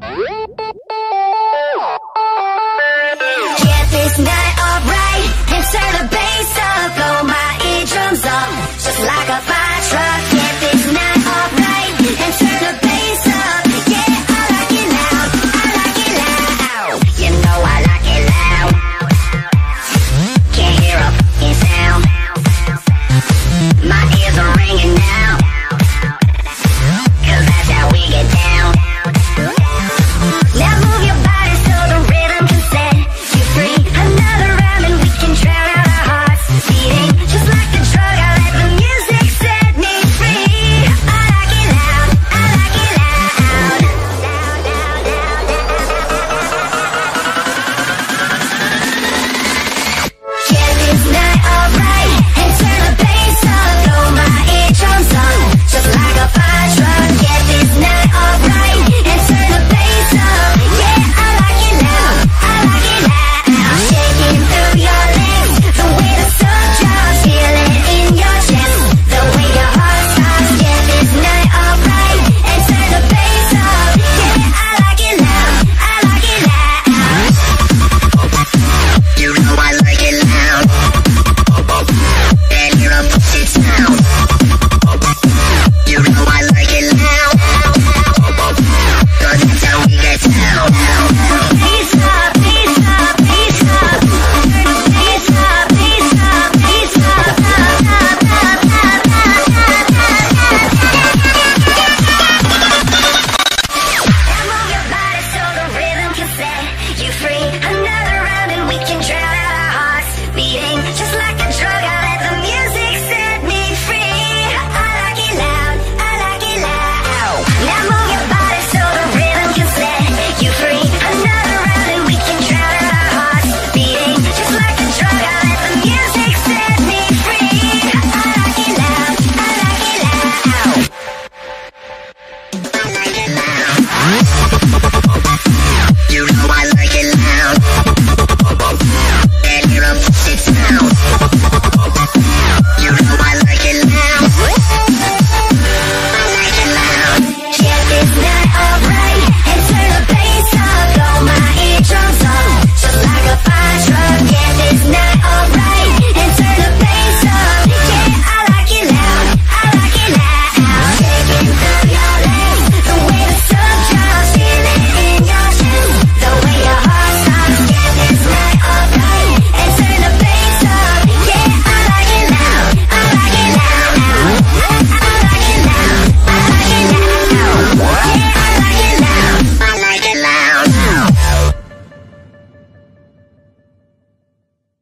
Get this night You know I